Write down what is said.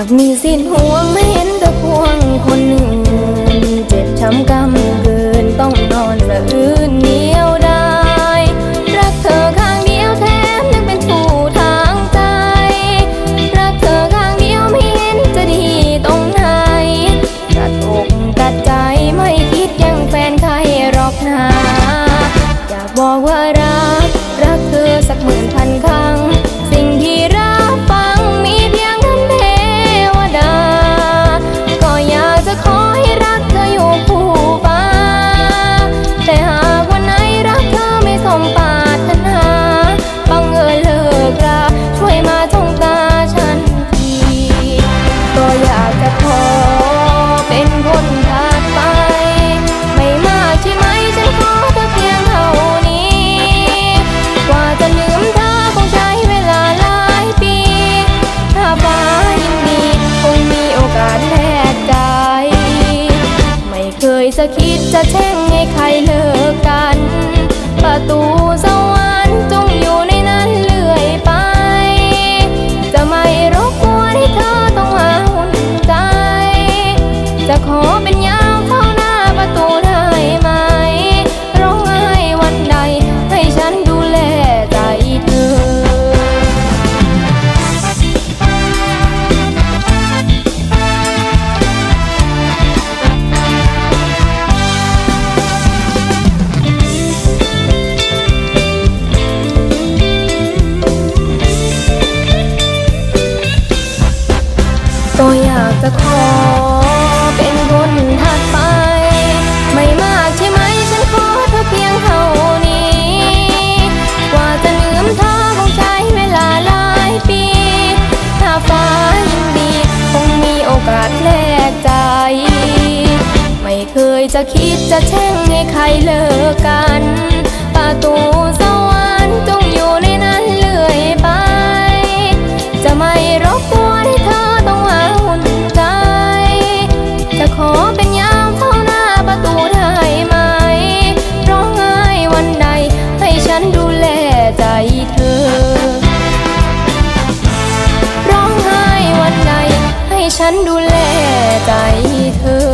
ากมีสิ้นห่วงไม่เห็นตะพวงคนหนึ่ง จะคิดจะแช่งให้ใครเลิกกัน จะขอเป็นคนถัดไป ไม่มากใช่ไหมฉันขอเพียงเท่านี้ กว่าจะเนื้อท่าคงใช้เวลาหลายปี ถ้าฟ้ายังดีคงมีโอกาสแลกใจ ไม่เคยจะคิดจะแช่งให้ใครเลย ร้องไห้วันไหน ให้ฉันดูแลใจเธอ